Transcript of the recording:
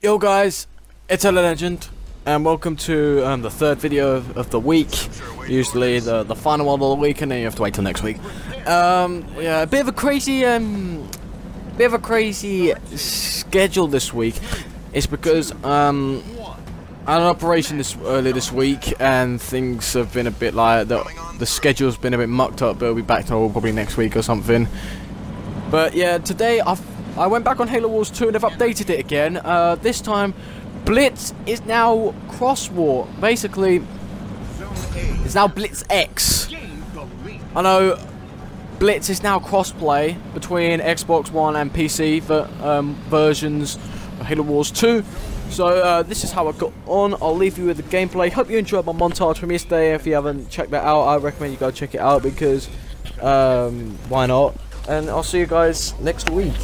Yo guys, it's a legend, and welcome to um, the third video of, of, the week. Usually the the final one of the week, and then you have to wait till next week. Um, yeah, a bit of a crazy um, bit of a crazy schedule this week. It's because um, I had an operation this earlier this week, and things have been a bit like the the schedule's been a bit mucked up. But we'll be back to probably next week or something. But yeah, today I've I went back on Halo Wars 2 and have updated it again. Uh, this time, Blitz is now Cross War. Basically, it's now Blitz X. I know Blitz is now crossplay between Xbox One and PC um, versions of Halo Wars 2. So uh, this is how I got on. I'll leave you with the gameplay. Hope you enjoyed my montage from yesterday. If you haven't checked that out, I recommend you go check it out because um, why not? And I'll see you guys next week.